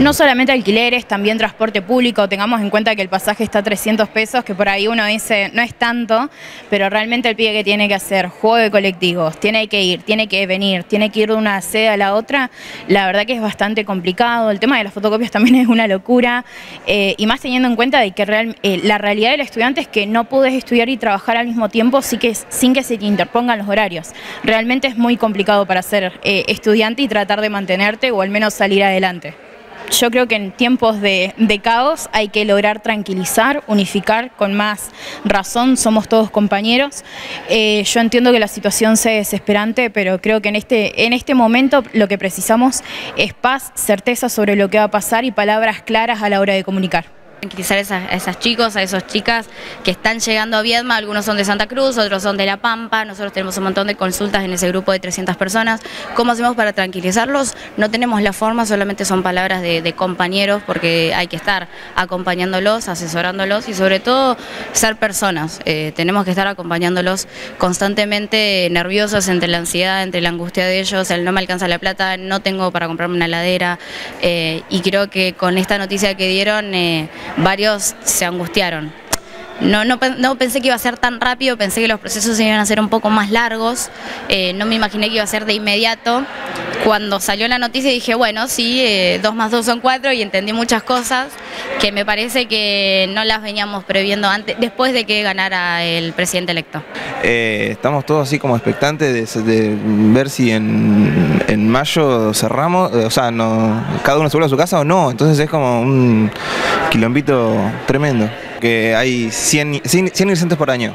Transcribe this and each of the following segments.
No solamente alquileres, también transporte público, tengamos en cuenta que el pasaje está a 300 pesos, que por ahí uno dice no es tanto, pero realmente el pie que tiene que hacer juego de colectivos, tiene que ir, tiene que venir, tiene que ir de una sede a la otra, la verdad que es bastante complicado, el tema de las fotocopias también es una locura, eh, y más teniendo en cuenta de que eh, la realidad del estudiante es que no puedes estudiar y trabajar al mismo tiempo sin que, sin que se te interpongan los horarios. Realmente es muy complicado para ser eh, estudiante y tratar de mantenerte o al menos salir adelante. Yo creo que en tiempos de, caos hay que lograr tranquilizar, unificar con más razón, somos todos compañeros. Eh, yo entiendo que la situación sea desesperante, pero creo que en este, en este momento lo que precisamos es paz, certeza sobre lo que va a pasar y palabras claras a la hora de comunicar tranquilizar a, esas chicos, a esas chicas que están llegando a Viedma, algunos son de Santa Cruz, otros son de La Pampa, nosotros tenemos un montón de consultas en ese grupo de 300 personas. ¿Cómo hacemos para tranquilizarlos? No tenemos la forma, solamente son palabras de, compañeros porque hay que estar acompañándolos, asesorándolos y sobre todo ser personas. Eh, tenemos que estar acompañándolos constantemente nerviosos entre la ansiedad, entre la angustia de ellos, el no me alcanza la plata, no tengo para comprarme una ladera eh, y creo que con esta noticia que dieron... Eh, varios se angustiaron. No, no, pensé que iba a ser tan rápido, pensé que los procesos iban a ser un poco más largos, eh, no me imaginé que iba a ser de inmediato. Cuando salió la noticia dije, bueno, sí, eh, dos más dos son cuatro y entendí muchas cosas que me parece que no las veníamos previendo antes, después de que ganara el presidente electo. Eh, estamos todos así como expectantes de, ver si en, en, mayo cerramos, o sea, no, cada uno se vuelve a su casa o no, entonces es como un quilombito tremendo que hay 100, 100, inocentes por año.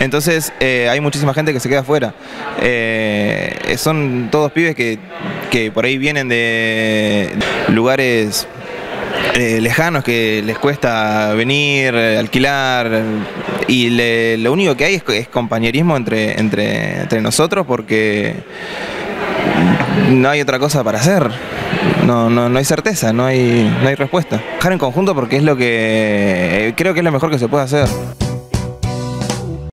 Entonces eh, hay muchísima gente que se queda afuera. Eh, son todos pibes que, por ahí vienen de lugares eh, lejanos que les cuesta venir, alquilar, y lo único que hay es, compañerismo entre, entre, entre nosotros porque no hay otra cosa para hacer. No, no, no hay certeza, no hay, no hay respuesta. Trabajar en conjunto porque es lo que creo que es lo mejor que se puede hacer.